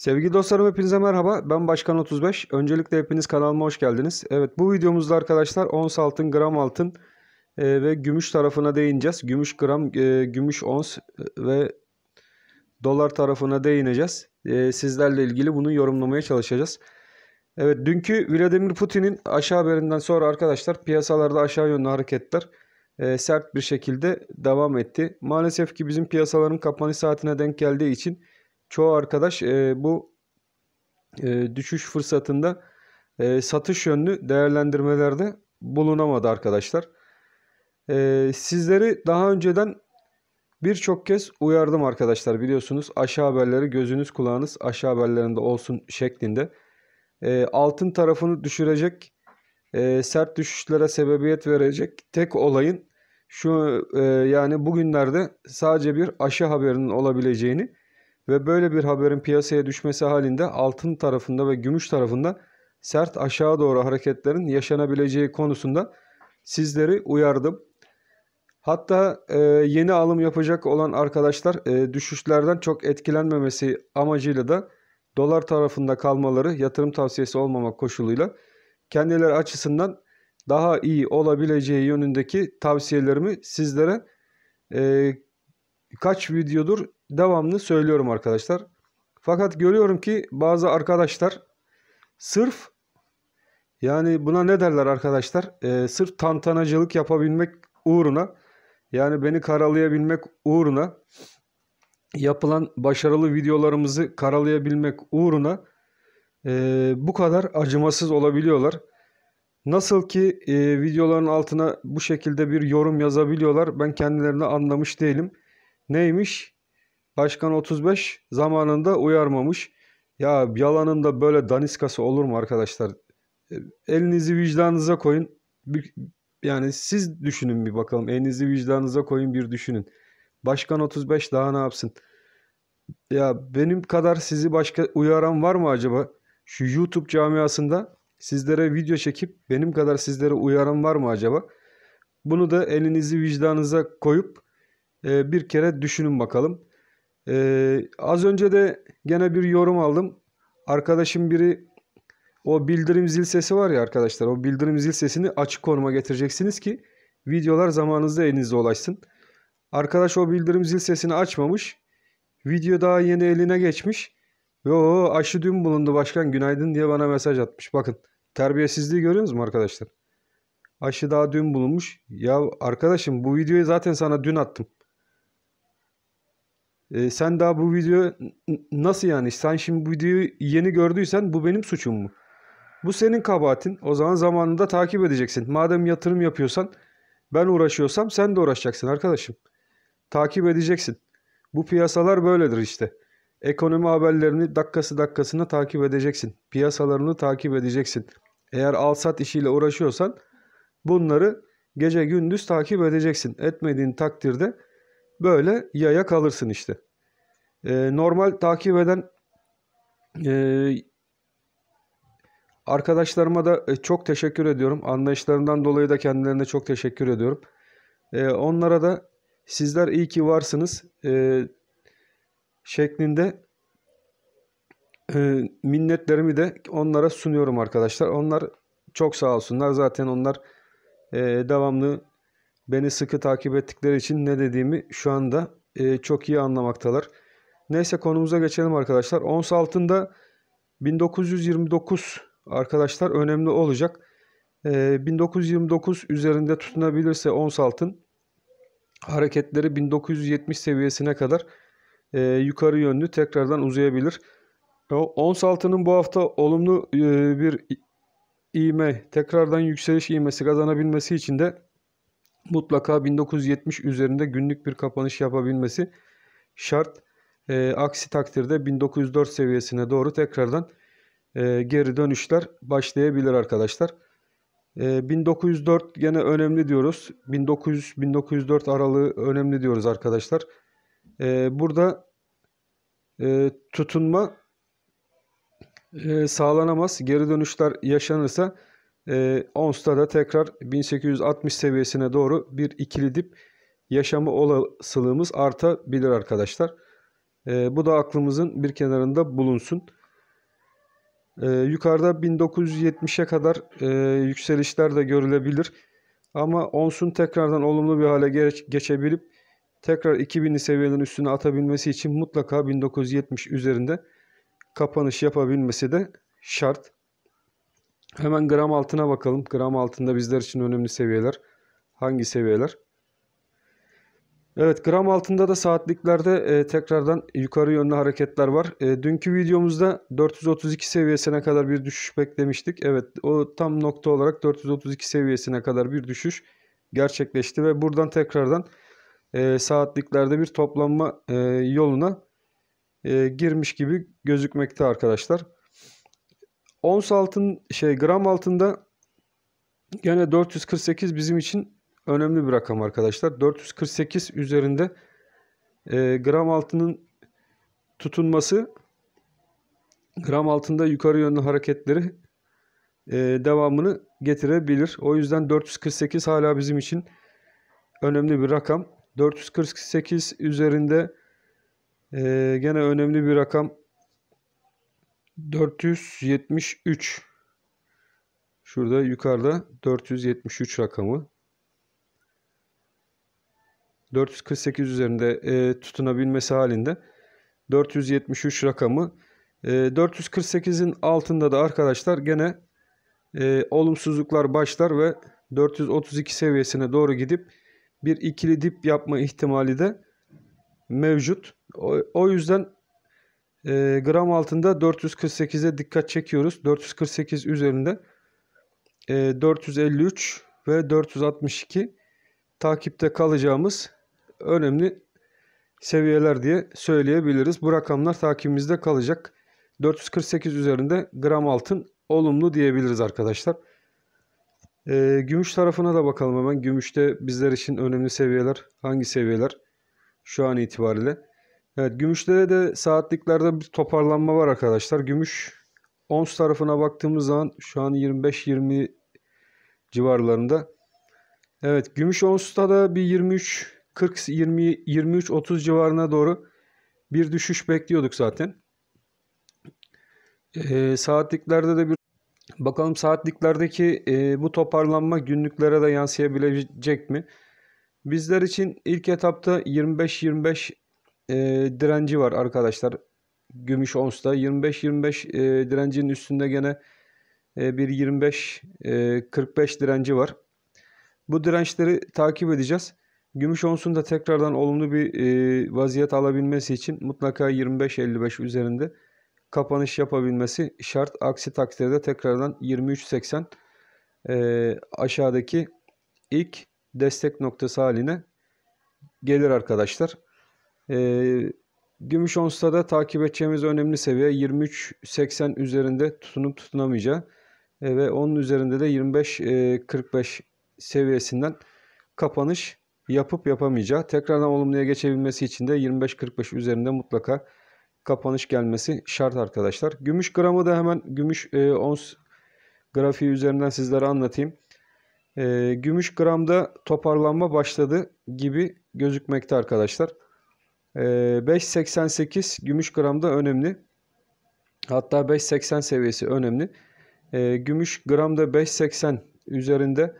Sevgili dostlarım hepinize merhaba. Ben Başkan 35. Öncelikle hepiniz kanalıma hoş geldiniz. Evet bu videomuzda arkadaşlar ons altın, gram altın e, ve gümüş tarafına değineceğiz. Gümüş gram, e, gümüş ons e, ve dolar tarafına değineceğiz. E, sizlerle ilgili bunu yorumlamaya çalışacağız. Evet dünkü Vladimir Putin'in aşağı haberinden sonra arkadaşlar piyasalarda aşağı yönlü hareketler e, sert bir şekilde devam etti. Maalesef ki bizim piyasaların kapanış saatine denk geldiği için çoğu arkadaş e, bu e, düşüş fırsatında e, satış yönlü değerlendirmelerde bulunamadı arkadaşlar. E, sizleri daha önceden birçok kez uyardım arkadaşlar biliyorsunuz aşağı haberleri gözünüz kulağınız aşağı haberlerinde olsun şeklinde. E, altın tarafını düşürecek e, sert düşüşlere sebebiyet verecek tek olayın şu e, yani bugünlerde sadece bir aşı haberinin olabileceğini ve böyle bir haberin piyasaya düşmesi halinde altın tarafında ve gümüş tarafında sert aşağı doğru hareketlerin yaşanabileceği konusunda sizleri uyardım. Hatta e, yeni alım yapacak olan arkadaşlar e, düşüşlerden çok etkilenmemesi amacıyla da dolar tarafında kalmaları yatırım tavsiyesi olmamak koşuluyla kendileri açısından daha iyi olabileceği yönündeki tavsiyelerimi sizlere e, kaç videodur devamlı söylüyorum arkadaşlar. Fakat görüyorum ki bazı arkadaşlar sırf yani buna ne derler arkadaşlar? E, sırf tantanacılık yapabilmek uğruna yani beni karalayabilmek uğruna yapılan başarılı videolarımızı karalayabilmek uğruna e, bu kadar acımasız olabiliyorlar. Nasıl ki e, videoların altına bu şekilde bir yorum yazabiliyorlar ben kendilerini anlamış değilim. Neymiş? Başkan 35 zamanında uyarmamış. Ya yalanın da böyle daniskası olur mu arkadaşlar? E, elinizi vicdanınıza koyun. Bir, yani siz düşünün bir bakalım. Elinizi vicdanınıza koyun bir düşünün. Başkan 35 daha ne yapsın? Ya benim kadar sizi başka uyaran var mı acaba? Şu YouTube camiasında sizlere video çekip benim kadar sizlere uyaran var mı acaba? Bunu da elinizi vicdanınıza koyup e, bir kere düşünün bakalım. E, az önce de gene bir yorum aldım. Arkadaşım biri o bildirim zil sesi var ya arkadaşlar. O bildirim zil sesini açık konuma getireceksiniz ki videolar zamanınızda elinizde ulaşsın. Arkadaş o bildirim zil sesini açmamış. Video daha yeni eline geçmiş. Ve o aşı dün bulundu başkan günaydın diye bana mesaj atmış. Bakın terbiyesizliği görüyorsunuz mu arkadaşlar? Aşı daha dün bulunmuş. Ya arkadaşım bu videoyu zaten sana dün attım. E, sen daha bu video nasıl yani? Sen şimdi bu videoyu yeni gördüysen bu benim suçum mu? Bu senin kabahatin. O zaman zamanında takip edeceksin. Madem yatırım yapıyorsan ben uğraşıyorsam sen de uğraşacaksın arkadaşım. Takip edeceksin. Bu piyasalar böyledir işte. Ekonomi haberlerini dakikası dakikasına takip edeceksin. Piyasalarını takip edeceksin. Eğer al-sat işiyle uğraşıyorsan bunları gece gündüz takip edeceksin. Etmediğin takdirde böyle yaya kalırsın işte. Ee, normal takip eden e, arkadaşlarıma da e, çok teşekkür ediyorum. Anlayışlarından dolayı da kendilerine çok teşekkür ediyorum. Ee, onlara da sizler iyi ki varsınız e, şeklinde e, minnetlerimi de onlara sunuyorum arkadaşlar. Onlar çok sağ olsunlar. Zaten onlar e, devamlı beni sıkı takip ettikleri için ne dediğimi şu anda e, çok iyi anlamaktalar. Neyse konumuza geçelim arkadaşlar. Ons altında 1929 arkadaşlar önemli olacak. E, 1929 üzerinde tutunabilirse ons altın hareketleri 1970 seviyesine kadar e, yukarı yönlü tekrardan uzayabilir. Ons altının bu hafta olumlu e, bir iğme, tekrardan yükseliş iğmesi kazanabilmesi için de mutlaka 1970 üzerinde günlük bir kapanış yapabilmesi şart. E, aksi takdirde 1904 seviyesine doğru tekrardan e, geri dönüşler başlayabilir arkadaşlar. E, 1904 gene önemli diyoruz. 1900-1904 aralığı önemli diyoruz arkadaşlar. E, burada e, tutunma e, sağlanamaz. Geri dönüşler yaşanırsa e, ONS'ta da tekrar 1860 seviyesine doğru bir ikili dip yaşama olasılığımız artabilir arkadaşlar. E, bu da aklımızın bir kenarında bulunsun. E, yukarıda 1970'e kadar e, yükselişler de görülebilir. Ama onsun tekrardan olumlu bir hale geç, geçebilip tekrar 2000'li seviyelerin üstüne atabilmesi için mutlaka 1970 üzerinde kapanış yapabilmesi de şart. Hemen gram altına bakalım. Gram altında bizler için önemli seviyeler. Hangi seviyeler? Evet gram altında da saatliklerde e, tekrardan yukarı yönlü hareketler var. E, dünkü videomuzda 432 seviyesine kadar bir düşüş beklemiştik. Evet o tam nokta olarak 432 seviyesine kadar bir düşüş gerçekleşti ve buradan tekrardan e, saatliklerde bir toplanma e, yoluna e, girmiş gibi gözükmekte arkadaşlar. Ons altın şey gram altında gene 448 bizim için önemli bir rakam arkadaşlar. 448 üzerinde e, gram altının tutunması gram altında yukarı yönlü hareketleri e, devamını getirebilir. O yüzden 448 hala bizim için önemli bir rakam. 448 üzerinde e, gene önemli bir rakam 473 şurada yukarıda 473 rakamı. 448 üzerinde e, tutunabilmesi halinde 473 rakamı. E, 448'in altında da arkadaşlar gene e, olumsuzluklar başlar ve 432 seviyesine doğru gidip bir ikili dip yapma ihtimali de mevcut. O, o yüzden e, gram altında 448'e dikkat çekiyoruz. 448 üzerinde e, 453 ve 462 takipte kalacağımız önemli seviyeler diye söyleyebiliriz. Bu rakamlar takibimizde kalacak. 448 üzerinde gram altın olumlu diyebiliriz arkadaşlar. E, gümüş tarafına da bakalım hemen. Gümüşte bizler için önemli seviyeler hangi seviyeler şu an itibariyle. Evet gümüşte de saatliklerde bir toparlanma var arkadaşlar. Gümüş ons tarafına baktığımız zaman şu an 25-20 civarlarında. Evet gümüş onsta da bir 23 40 20 23 30 civarına doğru bir düşüş bekliyorduk zaten. Ee, saatliklerde de bir bakalım saatliklerdeki e, bu toparlanma günlüklere de yansıyabilecek mi? Bizler için ilk etapta 25-25 e, direnci var arkadaşlar. Gümüş onsta 25-25 e, direncinin üstünde gene e, bir 25-45 e, direnci var. Bu dirençleri takip edeceğiz. Gümüş onsun da tekrardan olumlu bir e, vaziyet alabilmesi için mutlaka 25-55 üzerinde kapanış yapabilmesi şart. Aksi takdirde tekrardan 23.80 e, aşağıdaki ilk destek noktası haline gelir arkadaşlar. E, Gümüş onsta da takip edeceğimiz önemli seviye 23.80 üzerinde tutunup tutunamayacağı e, ve onun üzerinde de 25.45 e, seviyesinden kapanış yapıp yapamayacağı. Tekrardan olumluya geçebilmesi için de 25-45 üzerinde mutlaka kapanış gelmesi şart arkadaşlar. Gümüş gramı da hemen gümüş e, ons grafiği üzerinden sizlere anlatayım. E, gümüş gramda toparlanma başladı gibi gözükmekte arkadaşlar. E, 5.88 gümüş gramda önemli. Hatta 5.80 seviyesi önemli. E, gümüş gramda 5.80 üzerinde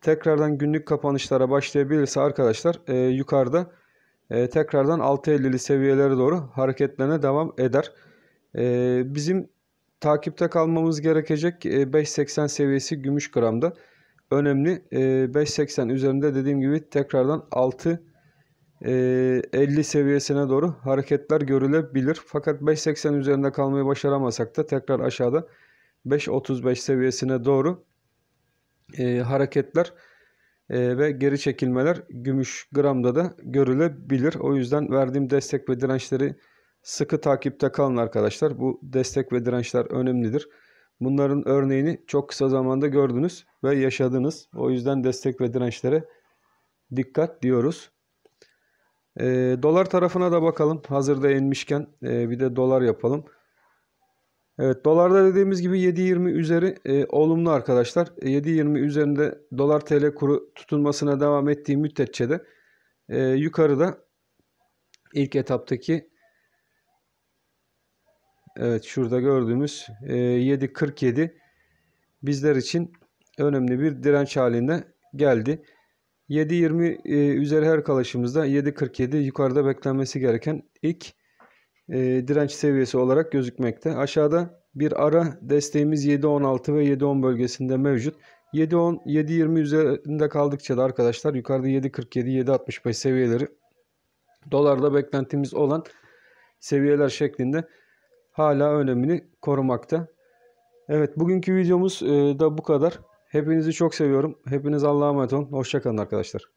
tekrardan günlük kapanışlara başlayabilirse arkadaşlar e, yukarıda e, tekrardan 6.50'li seviyelere doğru hareketlerine devam eder. E, bizim takipte kalmamız gerekecek e, 5.80 seviyesi gümüş gramda önemli. E, 5.80 üzerinde dediğim gibi tekrardan 6 50 e, seviyesine doğru hareketler görülebilir. Fakat 5.80 üzerinde kalmayı başaramasak da tekrar aşağıda 5.35 seviyesine doğru e, hareketler e, ve geri çekilmeler gümüş gramda da görülebilir. O yüzden verdiğim destek ve dirençleri sıkı takipte kalın arkadaşlar. Bu destek ve dirençler önemlidir. Bunların örneğini çok kısa zamanda gördünüz ve yaşadınız. O yüzden destek ve dirençlere dikkat diyoruz. E, dolar tarafına da bakalım. Hazırda inmişken e, bir de dolar yapalım. Evet dolarda dediğimiz gibi 7.20 üzeri e, olumlu arkadaşlar. 7.20 e, üzerinde dolar TL kuru tutunmasına devam ettiği müddetçe de e, yukarıda ilk etaptaki Evet şurada gördüğümüz e, 7.47 bizler için önemli bir direnç halinde geldi. 7.20 e, üzeri her kalışımızda 7.47 yukarıda beklenmesi gereken ilk e, direnç seviyesi olarak gözükmekte. Aşağıda bir ara desteğimiz 7.16 ve 7.10 bölgesinde mevcut. 7.10 7.20 üzerinde kaldıkça da arkadaşlar yukarıda 7.47 7.65 seviyeleri dolarda beklentimiz olan seviyeler şeklinde hala önemini korumakta. Evet bugünkü videomuz e, da bu kadar. Hepinizi çok seviyorum. Hepiniz Allah'a emanet olun. Hoşçakalın arkadaşlar.